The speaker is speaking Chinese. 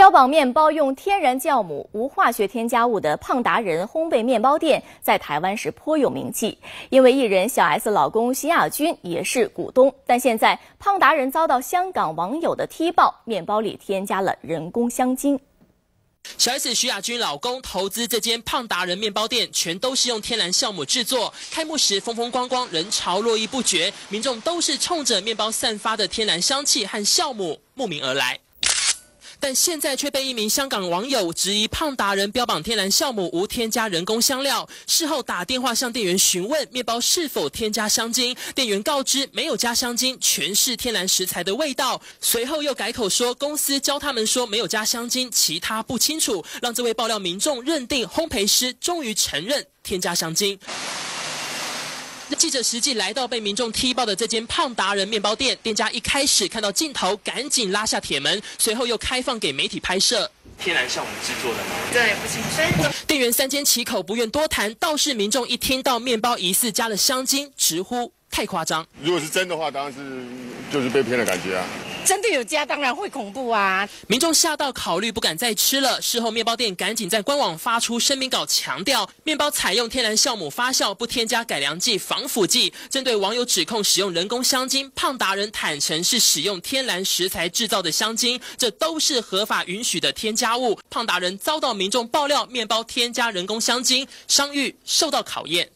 标榜面包用天然酵母、无化学添加物的胖达人烘焙面包店，在台湾是颇有名气。因为艺人小 S 老公徐亚军也是股东，但现在胖达人遭到香港网友的踢爆，面包里添加了人工香精。小 S 徐亚军老公投资这间胖达人面包店，全都是用天然酵母制作。开幕时风风光光，人潮络绎不绝，民众都是冲着面包散发的天然香气和酵母慕名而来。但现在却被一名香港网友质疑胖达人标榜天然酵母无添加人工香料，事后打电话向店员询问面包是否添加香精，店员告知没有加香精，全是天然食材的味道。随后又改口说公司教他们说没有加香精，其他不清楚，让这位爆料民众认定烘焙师终于承认添加香精。记者实际来到被民众踢爆的这间胖达人面包店，店家一开始看到镜头，赶紧拉下铁门，随后又开放给媒体拍摄。天然像我们制作的吗？对，不清楚。店员三缄其口，不愿多谈。倒是民众一听到面包疑似加了香精，直呼太夸张。如果是真的话，当然是就是被骗的感觉啊。真的有加，当然会恐怖啊！民众吓到考虑不敢再吃了。事后面包店赶紧在官网发出声明稿，强调面包采用天然酵母发酵，不添加改良剂、防腐剂。针对网友指控使用人工香精，胖达人坦诚是使用天然食材制造的香精，这都是合法允许的添加物。胖达人遭到民众爆料面包添加人工香精，商誉受到考验。